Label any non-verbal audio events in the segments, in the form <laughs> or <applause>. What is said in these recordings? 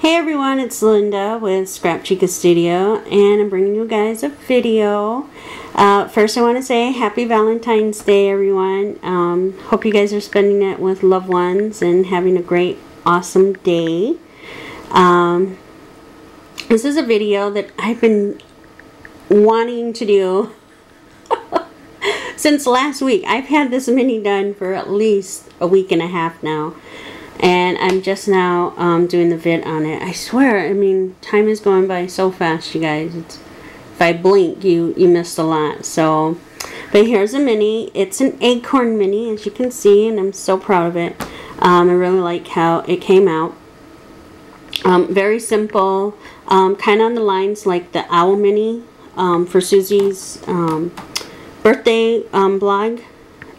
Hey everyone, it's Linda with Scrap Chica Studio and I'm bringing you guys a video. Uh, first I want to say happy Valentine's Day everyone. Um, hope you guys are spending it with loved ones and having a great awesome day. Um, this is a video that I've been wanting to do <laughs> since last week. I've had this mini done for at least a week and a half now. And I'm just now um, doing the vid on it. I swear, I mean, time is going by so fast, you guys. It's, if I blink, you, you missed a lot. So, but here's a mini. It's an acorn mini, as you can see, and I'm so proud of it. Um, I really like how it came out. Um, very simple, um, kind of on the lines like the Owl Mini um, for Susie's um, birthday blog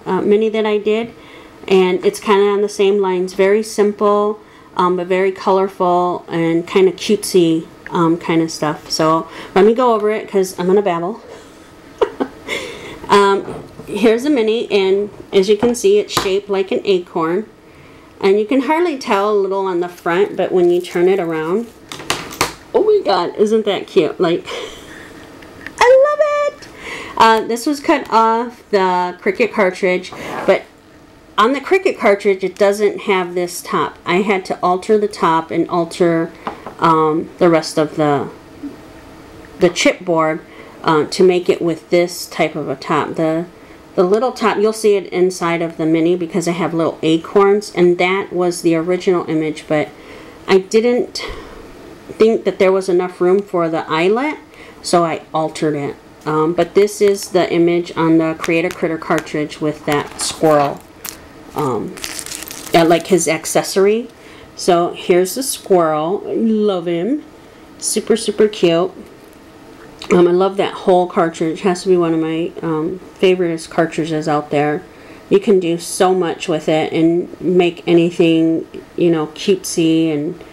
uh, mini that I did. And it's kind of on the same lines. Very simple, um, but very colorful and kind of cutesy um, kind of stuff. So let me go over it because I'm to babble. <laughs> Um, here's a mini and as you can see it's shaped like an acorn. And you can hardly tell a little on the front, but when you turn it around, oh my god, isn't that cute? Like, <laughs> I love it! Uh, this was cut off the Cricut cartridge, but on the Cricut cartridge, it doesn't have this top. I had to alter the top and alter um, the rest of the the chipboard uh, to make it with this type of a top. The the little top, you'll see it inside of the mini because I have little acorns, and that was the original image, but I didn't think that there was enough room for the eyelet, so I altered it. Um, but this is the image on the Create a Critter cartridge with that squirrel, um, like his accessory. So here's the squirrel. I love him. Super, super cute. Um, I love that whole cartridge. It has to be one of my um, favorite cartridges out there. You can do so much with it and make anything, you know, cutesy and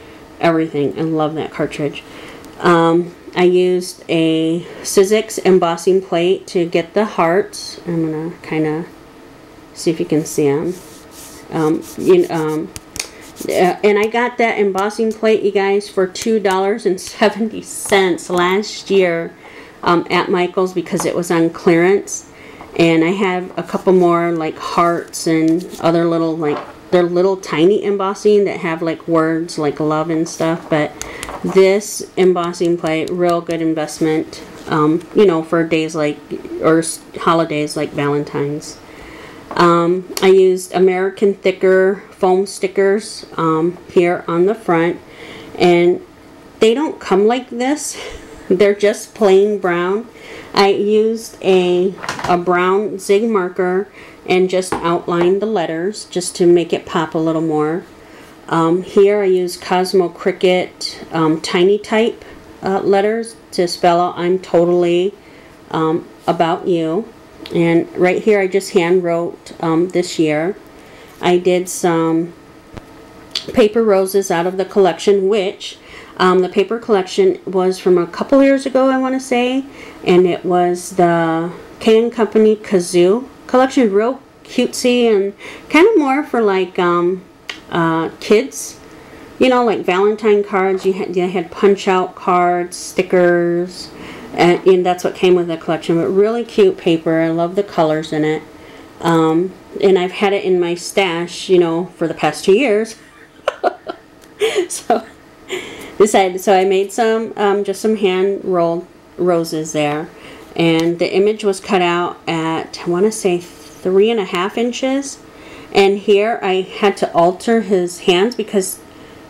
everything. I love that cartridge. Um, I used a Sizzix embossing plate to get the hearts. I'm going to kind of see if you can see them. Um, you, um, uh, and I got that embossing plate, you guys, for $2.70 last year um, at Michael's because it was on clearance. And I have a couple more like hearts and other little like they're little tiny embossing that have like words like love and stuff. But this embossing plate, real good investment. Um, you know, for days like or holidays like Valentine's. Um, I used American thicker foam stickers um, here on the front. And they don't come like this. <laughs> They're just plain brown. I used a, a brown zig marker and just outlined the letters just to make it pop a little more. Um, here I used Cosmo Cricket um, tiny type uh, letters to spell out I'm totally um, about you and right here I just hand wrote um, this year. I did some paper roses out of the collection, which um, the paper collection was from a couple years ago, I want to say, and it was the K & Company Ka-Zoo collection, real cutesy and kind of more for like um, uh, kids. You know, like Valentine cards, you had, you had punch-out cards, stickers, and, and, that's what came with the collection. But really cute paper. I love the colors in it. Um, and I've had it in my stash, you know, for the past two years. <laughs> so decided. So I made some, um, just some hand rolled roses there, and the image was cut out at I want to say three and a half inches. And here I had to alter his hands because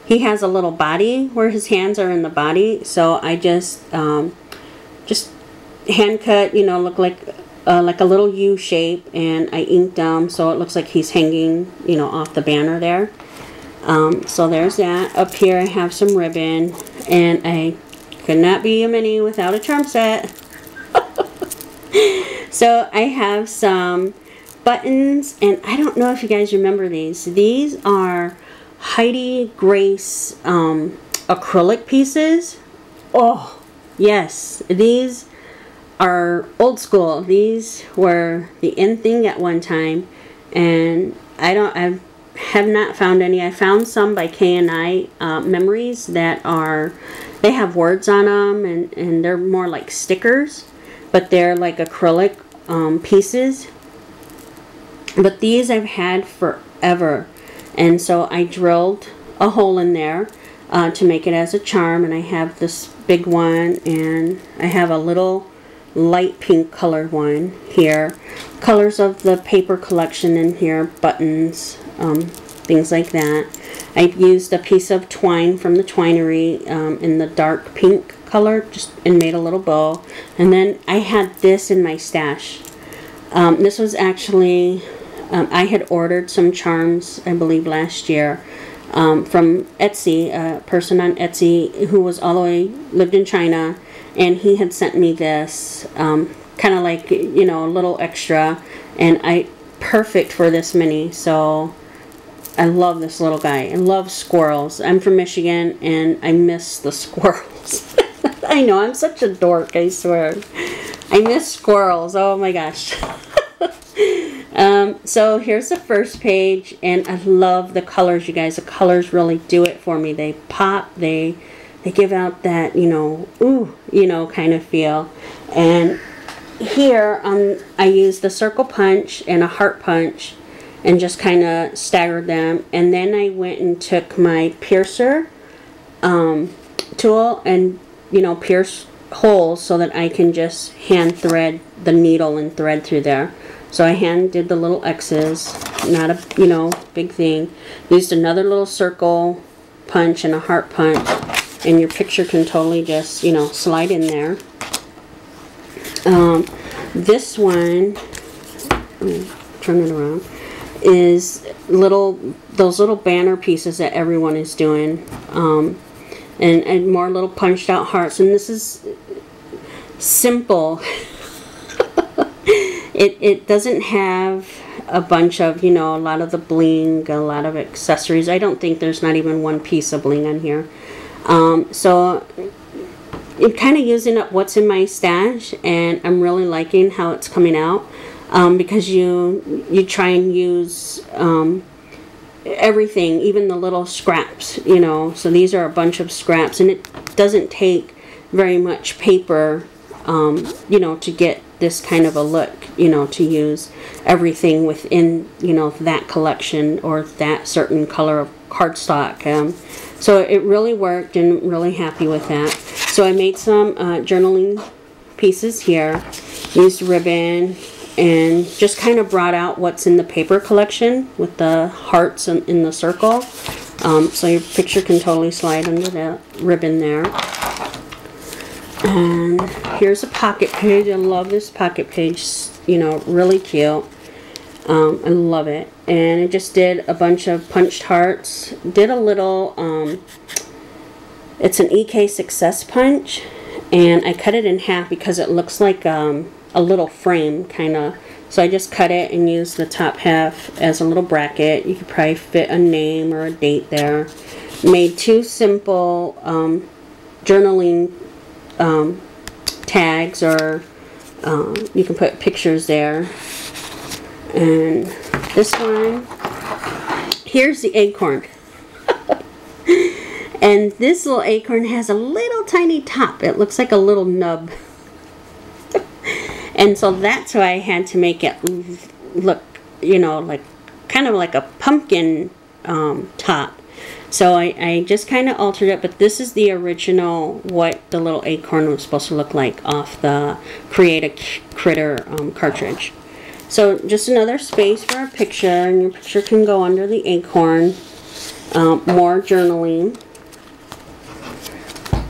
he has a little body where his hands are in the body. So I just um, hand cut, you know, look like uh, like a little U shape, and I inked them so it looks like he's hanging, you know, off the banner there. Um, so there's that. Up here I have some ribbon, and I could not be a mini without a charm set. <laughs> so I have some buttons, and I don't know if you guys remember these. These are Heidi Grace um, acrylic pieces. Oh, Yes, these are old school. These were the in thing at one time, and I don't. I have not found any. I found some by K&I uh, Memories that are, they have words on them and, and they're more like stickers, but they're like acrylic um, pieces. But these I've had forever. And so I drilled a hole in there uh, to make it as a charm. And I have this big one and I have a little light pink colored one here. Colors of the paper collection in here, buttons, um, things like that. I used a piece of twine from the twinery um, in the dark pink color just and made a little bow. And then I had this in my stash. Um, this was actually, um, I had ordered some charms, I believe, last year um, from Etsy, a person on Etsy who was all the way, lived in China, and he had sent me this, um, kind of like, you know, a little extra, and I, perfect for this mini, so I love this little guy. I love squirrels. I'm from Michigan, and I miss the <laughs> squirrels. <laughs> I know, I'm such a dork, I swear. I miss squirrels, oh my gosh. <laughs> Um, so here's the first page, and I love the colors, you guys. The colors really do it for me. They pop, they they give out that, you know, ooh, you know, kind of feel. And here, um, I used the circle punch and a heart punch and just kind of staggered them. And then I went and took my piercer um, tool and, you know, pierce holes so that I can just hand thread the needle and thread through there. So I hand did the little X's, not a, you know, big thing. Used another little circle punch and a heart punch, and your picture can totally just, you know, slide in there. Um, this one, turn it around, is little, those little banner pieces that everyone is doing. Um, and, and more little punched out hearts. And this is simple. <laughs> It, it doesn't have a bunch of, you know, a lot of the bling, a lot of accessories. I don't think there's not even one piece of bling on here. Um, so I'm kind of using up what's in my stash and I'm really liking how it's coming out um, because you you try and use um, everything, even the little scraps, you know. So these are a bunch of scraps and it doesn't take very much paper, um, you know, to get this kind of a look, you know, to use everything within, you know, that collection or that certain color of cardstock. So it really worked and really happy with that. So I made some uh, journaling pieces here, used ribbon, and just kind of brought out what's in the paper collection with the hearts in, in the circle. Um, so your picture can totally slide under the ribbon there. And here's a pocket page. I love this pocket page. You know, really cute. Um, I love it. And I just did a bunch of punched hearts. Did a little, um, it's an EK Success Punch. And I cut it in half because it looks like um, a little frame, kind of. So I just cut it and used the top half as a little bracket. You could probably fit a name or a date there. Made two simple um, journaling um, tags or um, you can put pictures there. And this one, here's the acorn. <laughs> and this little acorn has a little tiny top. It looks like a little nub. <laughs> and so that's why I had to make it look, you know, like kind of like a pumpkin um, top. So I, I just kind of altered it, but this is the original what the little acorn was supposed to look like off the Create a Critter um, cartridge. So just another space for a picture, and your picture can go under the acorn. Um, more journaling.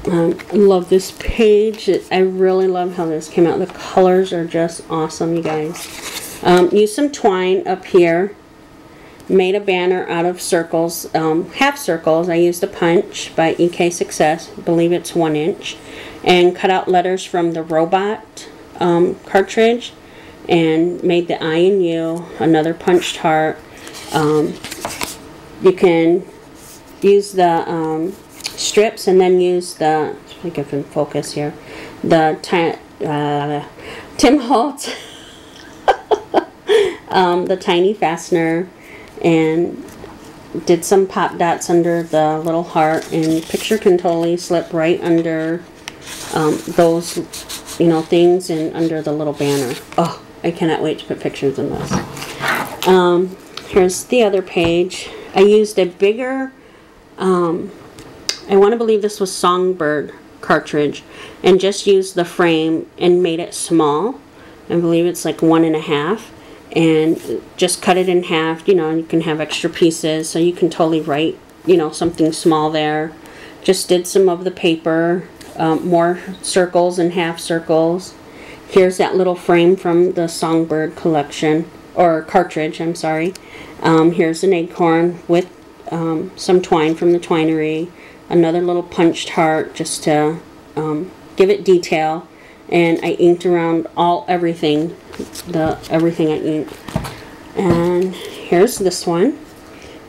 Um, love this page. I really love how this came out. The colors are just awesome, you guys. Um, use some twine up here made a banner out of circles, um, half circles. I used a punch by EK Success, I believe it's one inch, and cut out letters from the robot um, cartridge and made the I and U, another punched heart. Um, you can use the um, strips and then use the, I think can focus here, the uh, Tim Holtz, <laughs> um, the tiny fastener and did some pop dots under the little heart and picture can totally slip right under um, those you know things and under the little banner oh I cannot wait to put pictures in this. Um, here's the other page. I used a bigger um, I want to believe this was Songbird cartridge and just used the frame and made it small. I believe it's like one and a half and just cut it in half you know you can have extra pieces so you can totally write you know something small there. Just did some of the paper um, more circles and half circles here's that little frame from the songbird collection or cartridge I'm sorry. Um, here's an acorn with um, some twine from the twinery another little punched heart just to um, give it detail. And I inked around all everything the everything I inked. And here's this one.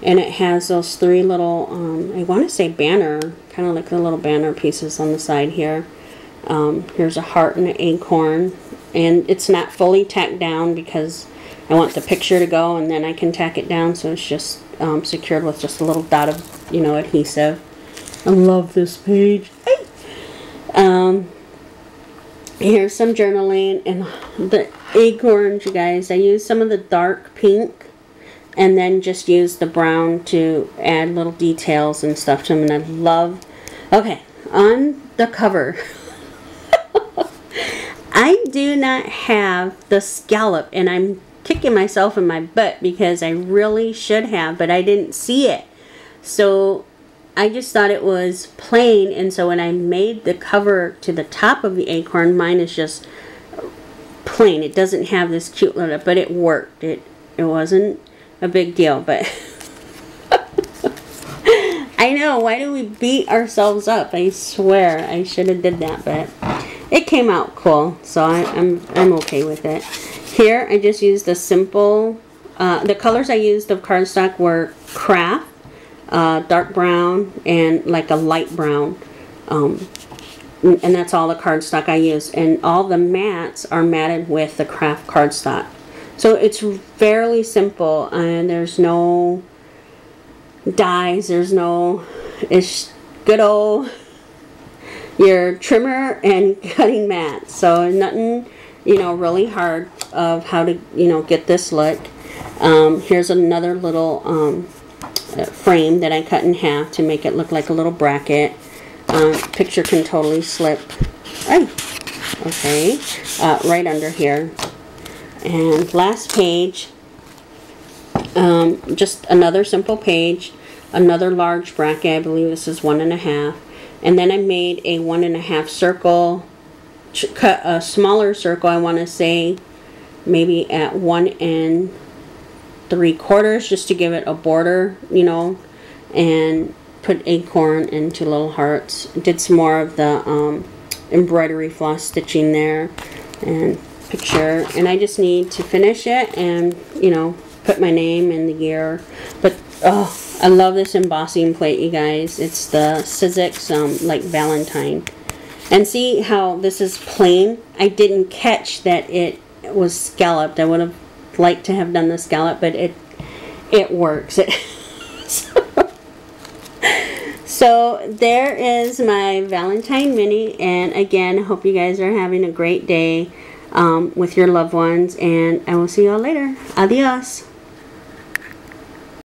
And it has those three little um, I want to say banner kind of like the little banner pieces on the side here um, here's a heart and an acorn. And it's not fully tacked down because I want the picture to go and then I can tack it down. So it's just um, secured with just a little dot of you know adhesive. I love this page. Um, here's some journaling and the acorns you guys. I used some of the dark pink and then just use the brown to add little details and stuff to them and I love okay on the cover <laughs> I do not have the scallop and I'm kicking myself in my butt because I really should have but I didn't see it. So I just thought it was plain and so when I made the cover to the top of the acorn mine is just plain. It doesn't have this cute little but it worked. It it wasn't a big deal but <laughs> I know. Why do we beat ourselves up? I swear. I should have did that but it came out cool so I, am I'm, I'm okay with it here I just used a simple uh, the colors I used of cardstock were kraft uh, dark brown and like a light brown. Um, and that's all the cardstock I use. And all the mats are matted with the kraft cardstock. So it's fairly simple and there's no dies, there's no, it's good old your trimmer and <laughs> cutting mat. So nothing, you know, really hard of how to, you know, get this look. Um, here's another little um, frame that I cut in half to make it look like a little bracket. Um, picture can totally slip. Oh, okay, uh, right under here. And last page, um, just another simple page, another large bracket. I believe this is one and a half. And then I made a one and a half circle, cut a smaller circle, I want to say maybe at one end three quarters just to give it a border, you know, and put acorn into little hearts. Did some more of the um, embroidery floss stitching there and picture. And I just need to finish it and, you know, put my name in the year. But, oh, I love this embossing plate, you guys. It's the Sizzix, um, like, Valentine. And see how this is plain? I didn't catch that it was scalloped. I would have liked to have done the scallop, but it it works. <laughs> It so, there is my Valentine mini, and again, hope you guys are having a great day um, with your loved ones, and I will see you all later. Adios.